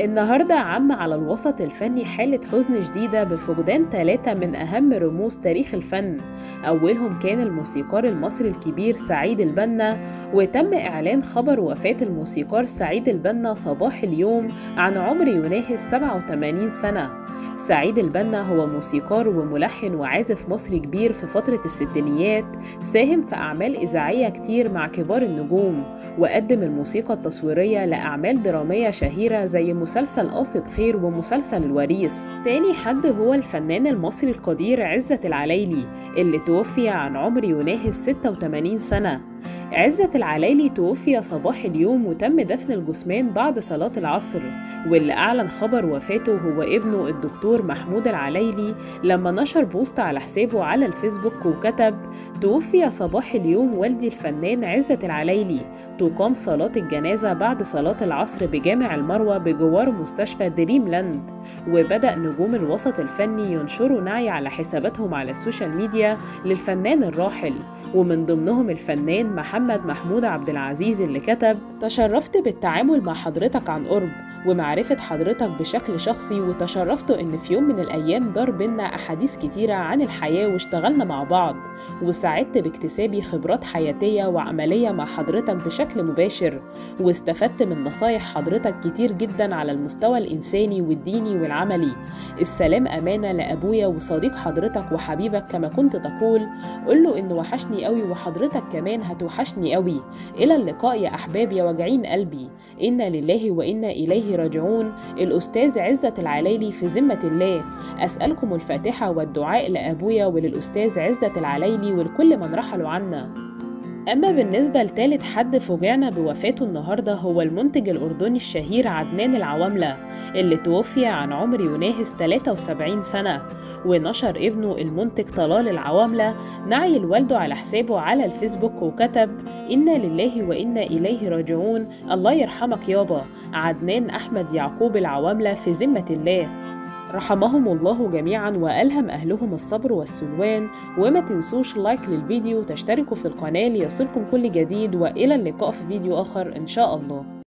النهاردة عم على الوسط الفني حالة حزن شديدة بفقدان ثلاثة من أهم رموز تاريخ الفن. أولهم كان الموسيقار المصري الكبير سعيد البنا وتم إعلان خبر وفاة الموسيقار سعيد البنا صباح اليوم عن عمر يناهز 87 سنة. سعيد البنا هو موسيقار وملحن وعازف مصري كبير في فترة الستينيات ساهم في أعمال إذاعية كتير مع كبار النجوم وقدم الموسيقى التصويرية لأعمال درامية شهيرة زي مسلسل قاصد خير ومسلسل الوريث. تاني حد هو الفنان المصري القدير عزة العلايلي اللي توفي عن عمر يناهز 86 سنة. عزة العلايلي توفي صباح اليوم وتم دفن الجثمان بعد صلاة العصر واللي أعلن خبر وفاته هو ابنه الدكتور محمود العلايلي لما نشر بوست على حسابه على الفيسبوك وكتب توفي صباح اليوم والدي الفنان عزة العلايلي تقام صلاة الجنازة بعد صلاة العصر بجامع المروة بجوار مستشفى دريم لاند وبدأ نجوم الوسط الفني ينشروا نعي على حساباتهم على ال social media للفنان الراحل ومن ضمنهم الفنان محمد محمود عبد العزيز اللي كتب تشرفت بالتعامل مع حضرتك عن قرب ومعرفة حضرتك بشكل شخصي وتشرفت إن في يوم من الأيام دار بينا أحاديث كتيرة عن الحياة واشتغلنا مع بعض وسعدت باكتسابي خبرات حياتية وعملية مع حضرتك بشكل مباشر واستفدت من نصايح حضرتك كتير جدا على المستوى الإنساني والديني والعملي. السلام أمانة لأبويا وصديق حضرتك وحبيبك كما كنت تقول. قل له إنه وحشني قوي وحضرتك كمان هتوحشني قوي إلى اللقاء يا أحباب يا واجعين قلبي. إنا لله وإنا إليه راجعون. الأستاذ عزة العلايلي في ذمة الله. أسألكم الفاتحة والدعاء لأبويا وللأستاذ عزة العلايلي ولكل من رحلوا عنا. أما بالنسبة لتالت حد فوجئنا بوفاته النهاردة هو المنتج الأردني الشهير عدنان العواملة اللي توفي عن عمر يناهز 73 سنة. ونشر ابنه المنتج طلال العواملة نعي لوالده على حسابه على الفيسبوك وكتب إنا لله وإنا إليه راجعون الله يرحمك يابا. عدنان أحمد يعقوب العواملة في ذمة الله. رحمهم الله جميعا وألهم أهلهم الصبر والسلوان وما تنسوش لايك للفيديو وتشتركوا في القناة ليصلكم كل جديد وإلى اللقاء في فيديو آخر إن شاء الله.